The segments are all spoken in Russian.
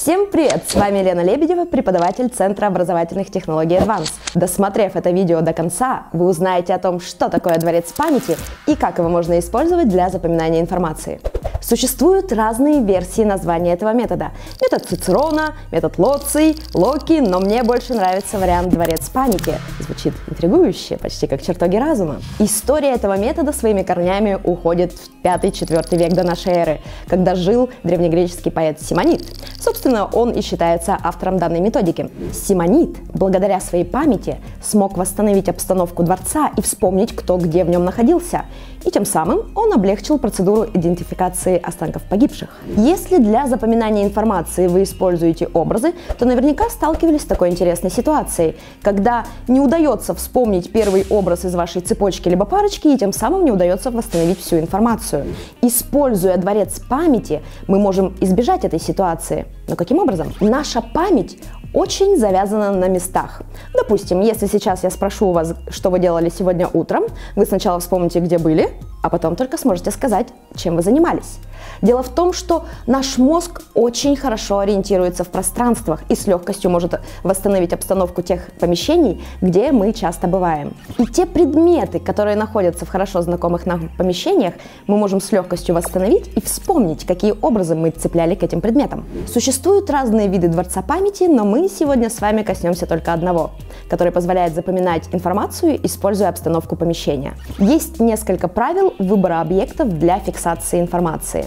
Всем привет! С вами Лена Лебедева, преподаватель Центра образовательных технологий Advance. Досмотрев это видео до конца, вы узнаете о том, что такое дворец памяти и как его можно использовать для запоминания информации. Существуют разные версии названия этого метода. Метод Цицерона, метод Лоций, Локи, но мне больше нравится вариант «дворец памяти». Звучит интригующе, почти как чертоги разума. История этого метода своими корнями уходит в 5-4 век до нашей эры, когда жил древнегреческий поэт Симонит. Собственно, он и считается автором данной методики. Симонит, благодаря своей памяти, смог восстановить обстановку дворца и вспомнить, кто где в нем находился – и тем самым он облегчил процедуру идентификации останков погибших. Если для запоминания информации вы используете образы, то наверняка сталкивались с такой интересной ситуацией, когда не удается вспомнить первый образ из вашей цепочки либо парочки, и тем самым не удается восстановить всю информацию. Используя дворец памяти, мы можем избежать этой ситуации. Но каким образом? Наша память очень завязана на местах. Допустим, если сейчас я спрошу у вас, что вы делали сегодня утром, вы сначала вспомните, где были, а потом только сможете сказать, чем вы занимались. Дело в том, что наш мозг очень хорошо ориентируется в пространствах и с легкостью может восстановить обстановку тех помещений, где мы часто бываем. И те предметы, которые находятся в хорошо знакомых нам помещениях, мы можем с легкостью восстановить и вспомнить, какие образы мы цепляли к этим предметам. Существуют разные виды дворца памяти, но мы сегодня с вами коснемся только одного, который позволяет запоминать информацию, используя обстановку помещения. Есть несколько правил выбора объектов для фиксации информации.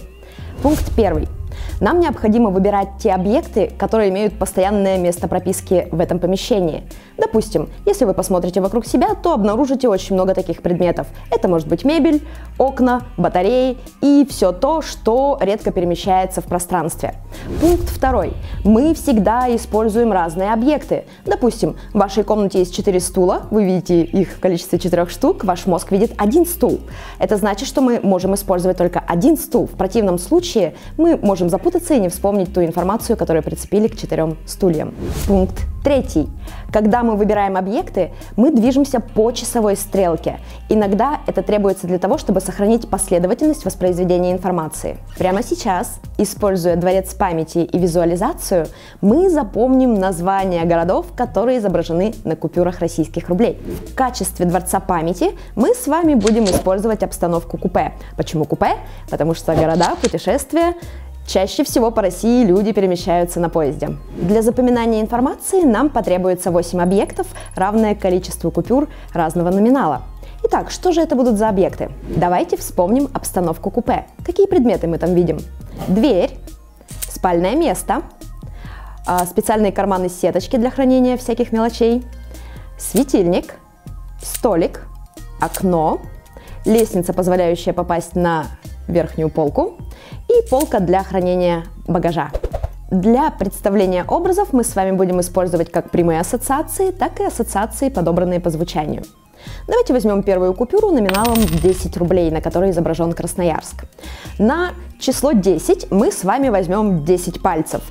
Пункт первый. Нам необходимо выбирать те объекты, которые имеют постоянное место прописки в этом помещении. Допустим, если вы посмотрите вокруг себя, то обнаружите очень много таких предметов. Это может быть мебель, окна, батареи и все то, что редко перемещается в пространстве. Пункт второй. Мы всегда используем разные объекты. Допустим, в вашей комнате есть 4 стула, вы видите их в количестве 4 штук, ваш мозг видит один стул. Это значит, что мы можем использовать только один стул. В противном случае мы можем запутаться и не вспомнить ту информацию, которую прицепили к четырем стульям. Пункт третий. Когда мы выбираем объекты, мы движемся по часовой стрелке. Иногда это требуется для того, чтобы сохранить последовательность воспроизведения информации. Прямо сейчас, используя дворец памяти и визуализацию, мы запомним названия городов, которые изображены на купюрах российских рублей. В качестве дворца памяти мы с вами будем использовать обстановку купе. Почему купе? Потому что города, путешествия Чаще всего по России люди перемещаются на поезде. Для запоминания информации нам потребуется 8 объектов, равное количеству купюр разного номинала. Итак, что же это будут за объекты? Давайте вспомним обстановку купе. Какие предметы мы там видим? Дверь, спальное место, а, специальные карманы сеточки для хранения всяких мелочей, светильник, столик, окно, лестница, позволяющая попасть на верхнюю полку, и полка для хранения багажа. Для представления образов мы с вами будем использовать как прямые ассоциации, так и ассоциации, подобранные по звучанию. Давайте возьмем первую купюру номиналом 10 рублей, на которой изображен Красноярск. На число 10 мы с вами возьмем 10 пальцев.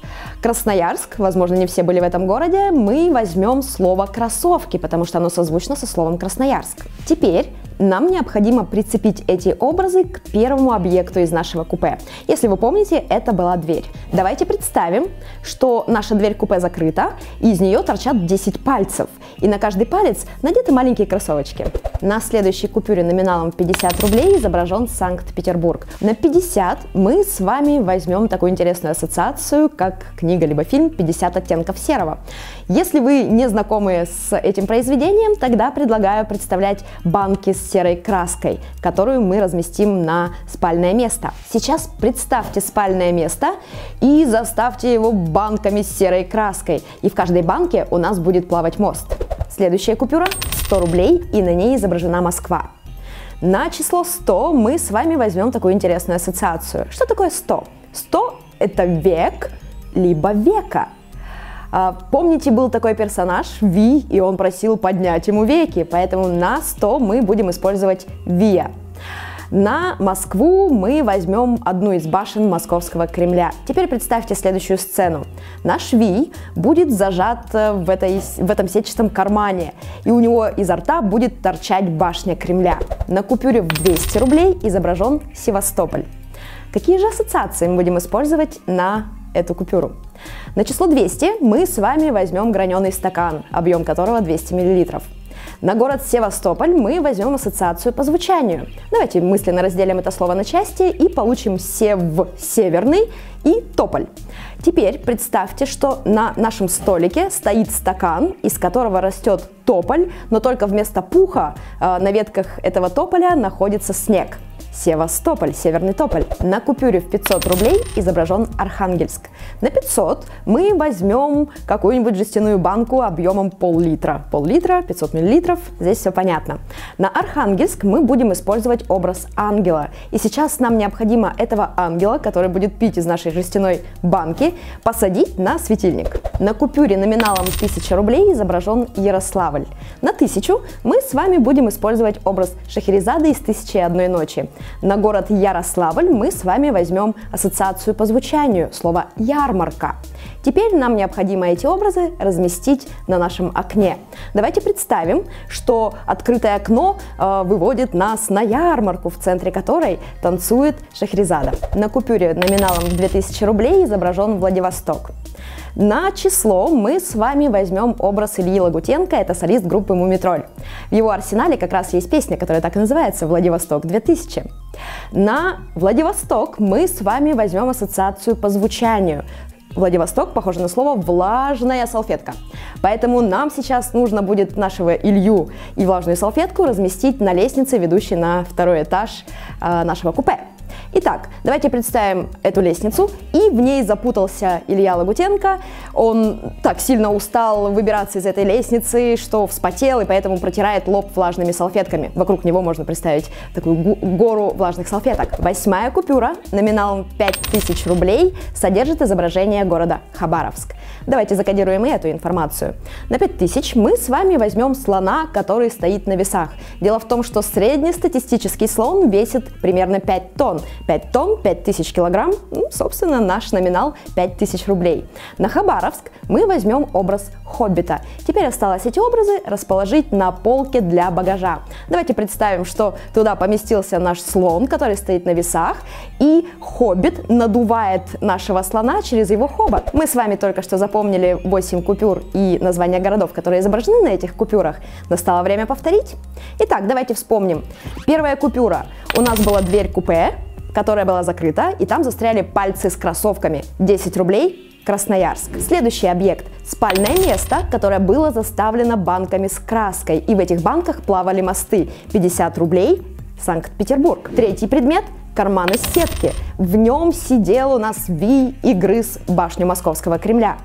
Красноярск, возможно, не все были в этом городе, мы возьмем слово «кроссовки», потому что оно созвучно со словом «Красноярск». Теперь нам необходимо прицепить эти образы к первому объекту из нашего купе. Если вы помните, это была дверь. Давайте представим, что наша дверь купе закрыта, и из нее торчат 10 пальцев, и на каждый палец надеты маленькие кроссовочки. На следующей купюре номиналом 50 рублей изображен Санкт-Петербург. На 50 мы с вами возьмем такую интересную ассоциацию, как книга либо фильм «50 оттенков серого». Если вы не знакомы с этим произведением, тогда предлагаю представлять банки с серой краской, которую мы разместим на спальное место. Сейчас представьте спальное место и заставьте его банками с серой краской. И в каждой банке у нас будет плавать мост. Следующая купюра 100 рублей и на ней изображена Москва. На число 100 мы с вами возьмем такую интересную ассоциацию. Что такое 100? 100 – это век, либо века – а, помните, был такой персонаж Ви, и он просил поднять ему веки, поэтому на 100 мы будем использовать Вия. На Москву мы возьмем одну из башен московского Кремля. Теперь представьте следующую сцену. Наш Ви будет зажат э, в, этой, в этом сетчатом кармане, и у него изо рта будет торчать башня Кремля. На купюре в 200 рублей изображен Севастополь. Какие же ассоциации мы будем использовать на эту купюру. На число 200 мы с вами возьмем граненый стакан, объем которого 200 мл. На город Севастополь мы возьмем ассоциацию по звучанию. Давайте мысленно разделим это слово на части и получим сев северный и тополь. Теперь представьте, что на нашем столике стоит стакан, из которого растет тополь, но только вместо пуха э, на ветках этого тополя находится снег – Севастополь, Северный Тополь. На купюре в 500 рублей изображен Архангельск. На 500 мы возьмем какую-нибудь жестяную банку объемом пол-литра. Пол-литра, 500 миллилитров, здесь все понятно. На Архангельск мы будем использовать образ ангела. И сейчас нам необходимо этого ангела, который будет пить из нашей жестяной банки, посадить на светильник. На купюре номиналом 1000 рублей изображен Ярославль. На 1000 мы с вами будем использовать образ Шахерезады из «Тысячи и одной ночи». На город Ярославль мы с вами возьмем ассоциацию по звучанию, слово «ярмарка». Теперь нам необходимо эти образы разместить на нашем окне. Давайте представим, что открытое окно э, выводит нас на ярмарку, в центре которой танцует Шахризада. На купюре номиналом в 2000 рублей изображен Владивосток. На число мы с вами возьмем образ Ильи Лагутенко, это солист группы «Мумитроль». В его арсенале как раз есть песня, которая так и называется «Владивосток 2000». На Владивосток мы с вами возьмем ассоциацию по звучанию. Владивосток похоже на слово «влажная салфетка». Поэтому нам сейчас нужно будет нашего Илью и влажную салфетку разместить на лестнице, ведущей на второй этаж э, нашего купе. Итак, давайте представим эту лестницу. И в ней запутался Илья Лагутенко. Он так сильно устал выбираться из этой лестницы, что вспотел и поэтому протирает лоб влажными салфетками. Вокруг него можно представить такую гору влажных салфеток. Восьмая купюра номиналом 5000 рублей содержит изображение города Хабаровск. Давайте закодируем и эту информацию. На 5000 мы с вами возьмем слона, который стоит на весах. Дело в том, что среднестатистический слон весит примерно 5 тонн. 5 тонн, 5000 килограмм, ну, собственно, наш номинал 5000 рублей. На Хабаровск мы возьмем образ хоббита. Теперь осталось эти образы расположить на полке для багажа. Давайте представим, что туда поместился наш слон, который стоит на весах, и хоббит надувает нашего слона через его хобот. Мы с вами только что запомнили 8 купюр и названия городов, которые изображены на этих купюрах. Настало время повторить. Итак, давайте вспомним. Первая купюра. У нас была дверь купе, которая была закрыта, и там застряли пальцы с кроссовками. 10 рублей Красноярск. Следующий объект – спальное место, которое было заставлено банками с краской, и в этих банках плавали мосты. 50 рублей Санкт-Петербург. Третий предмет – карман из сетки. В нем сидел у нас Ви и грыз башню Московского Кремля.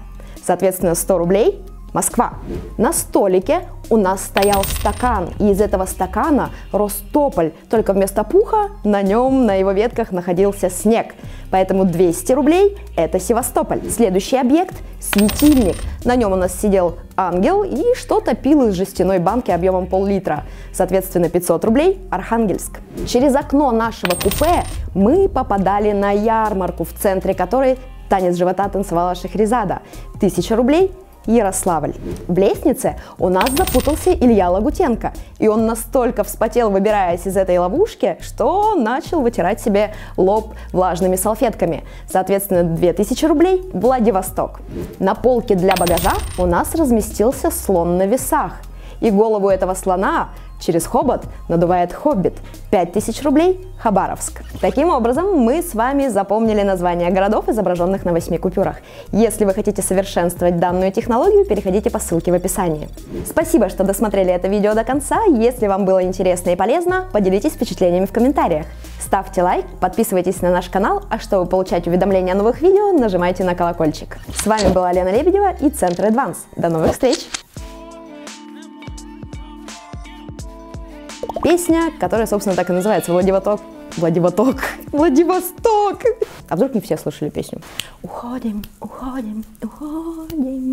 Соответственно, 100 рублей Москва. На столике у нас стоял стакан, и из этого стакана рос тополь, только вместо пуха на нем, на его ветках находился снег. Поэтому 200 рублей – это Севастополь. Следующий объект – светильник. На нем у нас сидел ангел и что-то пил из жестяной банки объемом пол-литра. Соответственно, 500 рублей – Архангельск. Через окно нашего купе мы попадали на ярмарку, в центре которой танец живота танцевала Шахризада. 1000 рублей – Ярославль. В лестнице у нас запутался Илья Лагутенко, и он настолько вспотел, выбираясь из этой ловушки, что начал вытирать себе лоб влажными салфетками. Соответственно, 2000 рублей – Владивосток. На полке для багажа у нас разместился слон на весах, и голову этого слона Через хобот надувает хоббит. 5000 рублей – Хабаровск. Таким образом, мы с вами запомнили названия городов, изображенных на 8 купюрах. Если вы хотите совершенствовать данную технологию, переходите по ссылке в описании. Спасибо, что досмотрели это видео до конца. Если вам было интересно и полезно, поделитесь впечатлениями в комментариях. Ставьте лайк, подписывайтесь на наш канал, а чтобы получать уведомления о новых видео, нажимайте на колокольчик. С вами была Лена Лебедева и Центр Advance. До новых встреч! Песня, которая, собственно, так и называется «Владивосток». Владивосток. Владивосток. А вдруг не все слышали песню? Уходим, уходим, уходим.